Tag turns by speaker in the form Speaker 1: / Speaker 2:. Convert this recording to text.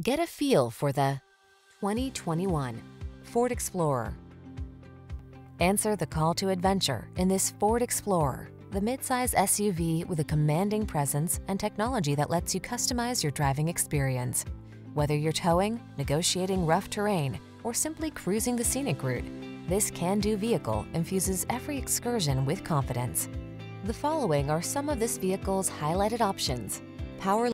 Speaker 1: Get a feel for the 2021 Ford Explorer. Answer the call to adventure in this Ford Explorer, the midsize SUV with a commanding presence and technology that lets you customize your driving experience. Whether you're towing, negotiating rough terrain, or simply cruising the scenic route, this can-do vehicle infuses every excursion with confidence. The following are some of this vehicle's highlighted options. Power